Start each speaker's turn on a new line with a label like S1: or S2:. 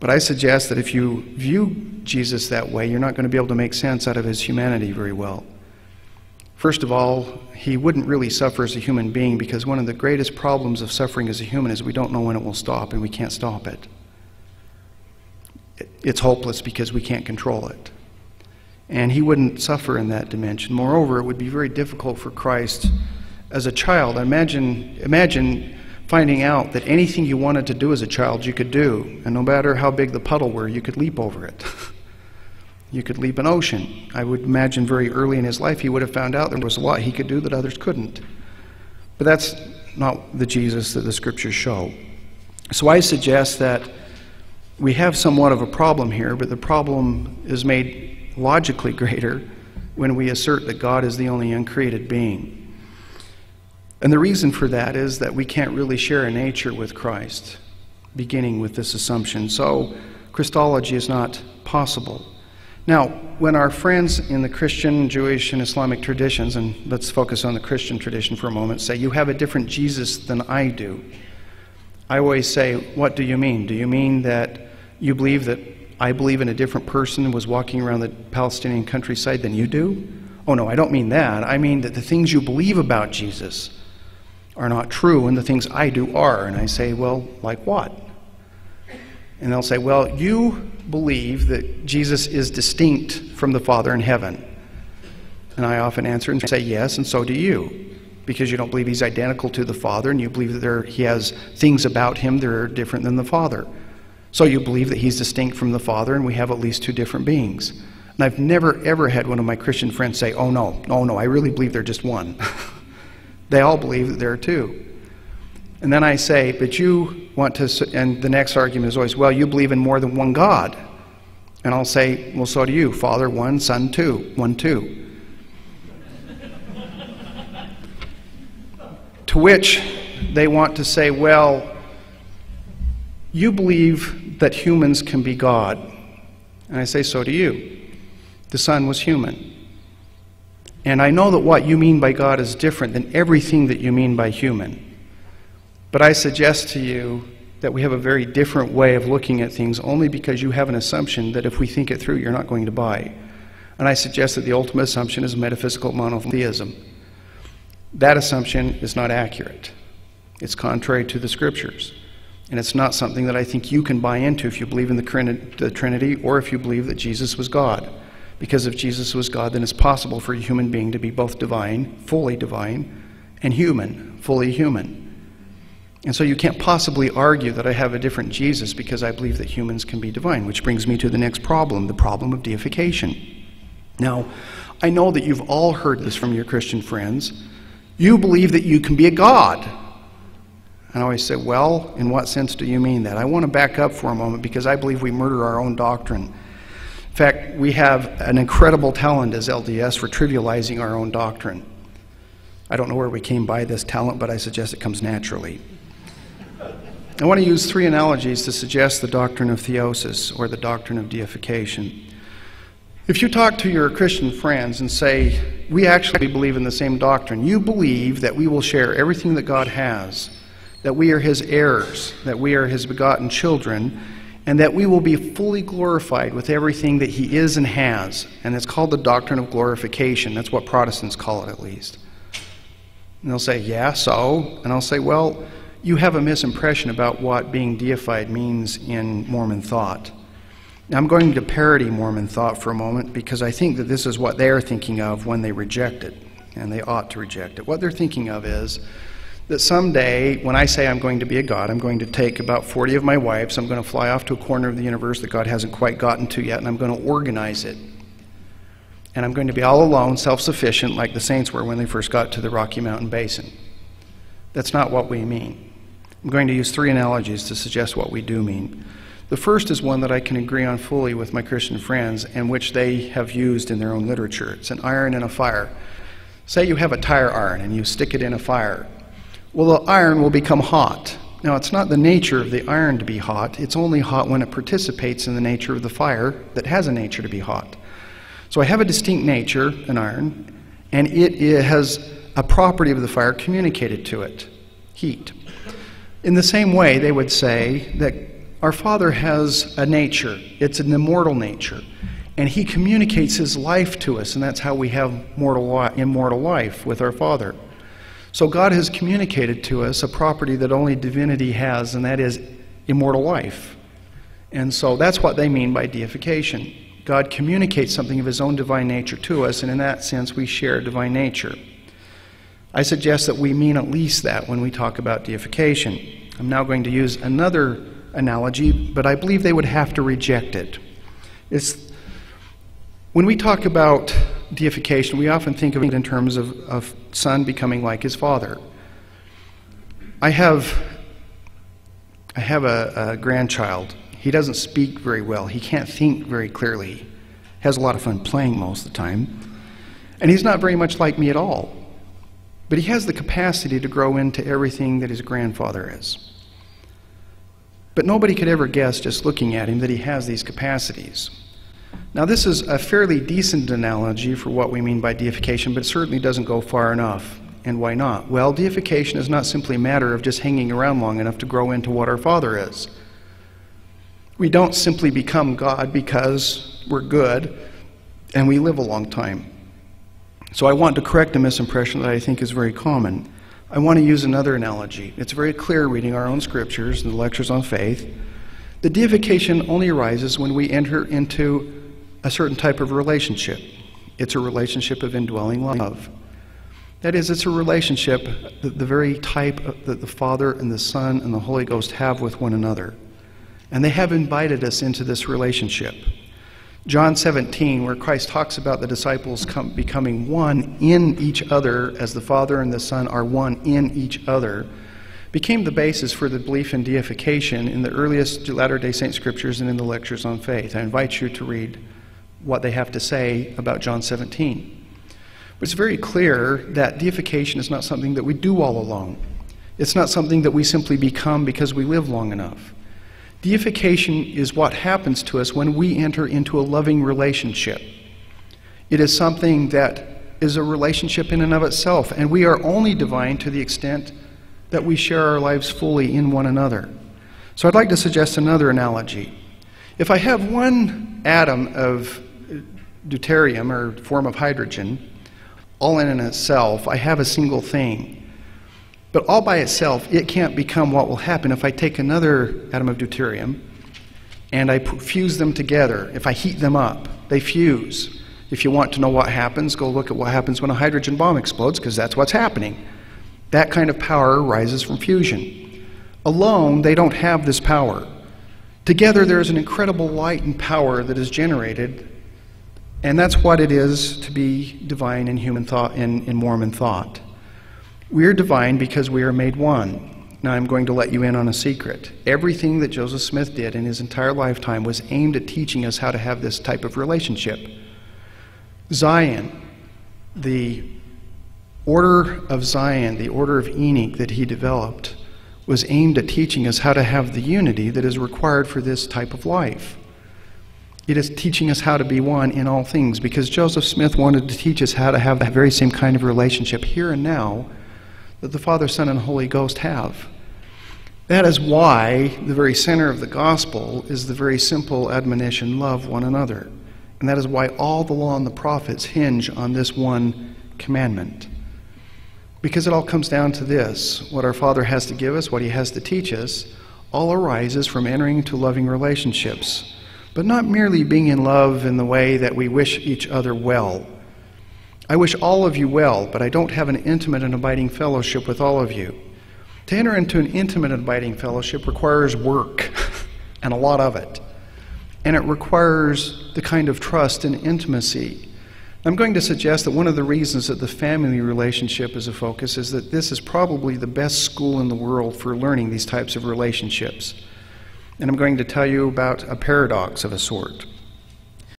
S1: But I suggest that if you view Jesus that way, you're not going to be able to make sense out of his humanity very well. First of all, he wouldn't really suffer as a human being because one of the greatest problems of suffering as a human is we don't know when it will stop and we can't stop it. It's hopeless because we can't control it. And he wouldn't suffer in that dimension. Moreover, it would be very difficult for Christ as a child. Imagine, imagine finding out that anything you wanted to do as a child, you could do. And no matter how big the puddle were, you could leap over it. you could leap an ocean. I would imagine very early in his life he would have found out there was a lot he could do that others couldn't. But that's not the Jesus that the scriptures show. So I suggest that we have somewhat of a problem here, but the problem is made logically greater when we assert that God is the only uncreated being. And the reason for that is that we can't really share a nature with Christ, beginning with this assumption. So, Christology is not possible. Now, when our friends in the Christian, Jewish, and Islamic traditions, and let's focus on the Christian tradition for a moment, say, You have a different Jesus than I do, I always say, What do you mean? Do you mean that you believe that I believe in a different person was walking around the Palestinian countryside than you do? Oh, no, I don't mean that. I mean that the things you believe about Jesus are not true and the things I do are. And I say, well, like what? And they'll say, well, you believe that Jesus is distinct from the Father in heaven. And I often answer and say, yes, and so do you. Because you don't believe he's identical to the Father, and you believe that there, he has things about him that are different than the Father. So you believe that he's distinct from the Father, and we have at least two different beings. And I've never, ever had one of my Christian friends say, oh, no, no, no, I really believe they're just one. They all believe that there are two. And then I say, but you want to, and the next argument is always, well, you believe in more than one God. And I'll say, well, so do you. Father, one, Son, two. One, two. to which they want to say, well, you believe that humans can be God. And I say, so do you. The Son was human. And I know that what you mean by God is different than everything that you mean by human. But I suggest to you that we have a very different way of looking at things only because you have an assumption that if we think it through, you're not going to buy. And I suggest that the ultimate assumption is metaphysical monotheism. That assumption is not accurate. It's contrary to the scriptures. And it's not something that I think you can buy into if you believe in the Trinity or if you believe that Jesus was God. Because if Jesus was God, then it's possible for a human being to be both divine, fully divine, and human, fully human. And so you can't possibly argue that I have a different Jesus because I believe that humans can be divine, which brings me to the next problem the problem of deification. Now, I know that you've all heard this from your Christian friends. You believe that you can be a God. And I always say, well, in what sense do you mean that? I want to back up for a moment because I believe we murder our own doctrine. In fact, we have an incredible talent as LDS for trivializing our own doctrine. I don't know where we came by this talent, but I suggest it comes naturally. I want to use three analogies to suggest the doctrine of theosis or the doctrine of deification. If you talk to your Christian friends and say, We actually believe in the same doctrine, you believe that we will share everything that God has, that we are His heirs, that we are His begotten children, and that we will be fully glorified with everything that he is and has. And it's called the doctrine of glorification. That's what Protestants call it, at least. And they'll say, Yeah, so? And I'll say, Well, you have a misimpression about what being deified means in Mormon thought. Now, I'm going to parody Mormon thought for a moment because I think that this is what they're thinking of when they reject it, and they ought to reject it. What they're thinking of is that someday, when I say I'm going to be a God, I'm going to take about 40 of my wives, I'm going to fly off to a corner of the universe that God hasn't quite gotten to yet, and I'm going to organize it. And I'm going to be all alone, self sufficient, like the saints were when they first got to the Rocky Mountain Basin. That's not what we mean. I'm going to use three analogies to suggest what we do mean. The first is one that I can agree on fully with my Christian friends and which they have used in their own literature. It's an iron and a fire. Say you have a tire iron and you stick it in a fire well, the iron will become hot. Now, it's not the nature of the iron to be hot, it's only hot when it participates in the nature of the fire that has a nature to be hot. So I have a distinct nature, an iron, and it, it has a property of the fire communicated to it heat. In the same way, they would say that our Father has a nature, it's an immortal nature. And He communicates His life to us, and that's how we have mortal li- immortal life with our Father. So God has communicated to us a property that only divinity has, and that is immortal life. And so that's what they mean by deification. God communicates something of His own divine nature to us, and in that sense, we share divine nature. I suggest that we mean at least that when we talk about deification. I'm now going to use another analogy, but I believe they would have to reject it. It's, when we talk about deification, we often think of it in terms of, of son becoming like his father. I have, I have a, a grandchild. He doesn't speak very well. He can't think very clearly. Has a lot of fun playing most of the time. And he's not very much like me at all. But he has the capacity to grow into everything that his grandfather is. But nobody could ever guess, just looking at him, that he has these capacities. Now, this is a fairly decent analogy for what we mean by deification, but it certainly doesn't go far enough. And why not? Well, deification is not simply a matter of just hanging around long enough to grow into what our Father is. We don't simply become God because we're good and we live a long time. So I want to correct a misimpression that I think is very common. I want to use another analogy. It's very clear reading our own scriptures and the lectures on faith. The deification only arises when we enter into a certain type of relationship. It's a relationship of indwelling love. That is, it's a relationship, the, the very type that the Father and the Son and the Holy Ghost have with one another. And they have invited us into this relationship. John 17, where Christ talks about the disciples come, becoming one in each other, as the Father and the Son are one in each other, became the basis for the belief in deification in the earliest Latter day Saint scriptures and in the lectures on faith. I invite you to read what they have to say about John 17. But it's very clear that deification is not something that we do all alone. It's not something that we simply become because we live long enough. Deification is what happens to us when we enter into a loving relationship. It is something that is a relationship in and of itself, and we are only divine to the extent that we share our lives fully in one another. So I'd like to suggest another analogy. If I have one atom of deuterium or form of hydrogen, all in and itself, I have a single thing. But all by itself, it can't become what will happen if I take another atom of deuterium and I fuse them together. If I heat them up, they fuse. If you want to know what happens, go look at what happens when a hydrogen bomb explodes, because that's what's happening. That kind of power arises from fusion. Alone, they don't have this power. Together, there is an incredible light and power that is generated and that's what it is to be divine in human thought, in, in Mormon thought. We are divine because we are made one. Now, I'm going to let you in on a secret. Everything that Joseph Smith did in his entire lifetime was aimed at teaching us how to have this type of relationship. Zion, the order of Zion, the order of Enoch that he developed, was aimed at teaching us how to have the unity that is required for this type of life. It is teaching us how to be one in all things because Joseph Smith wanted to teach us how to have that very same kind of relationship here and now that the Father, Son, and Holy Ghost have. That is why the very center of the gospel is the very simple admonition love one another. And that is why all the law and the prophets hinge on this one commandment. Because it all comes down to this what our Father has to give us, what He has to teach us, all arises from entering into loving relationships but not merely being in love in the way that we wish each other well. I wish all of you well, but I don't have an intimate and abiding fellowship with all of you. To enter into an intimate and abiding fellowship requires work, and a lot of it. And it requires the kind of trust and intimacy. I'm going to suggest that one of the reasons that the family relationship is a focus is that this is probably the best school in the world for learning these types of relationships and I'm going to tell you about a paradox of a sort.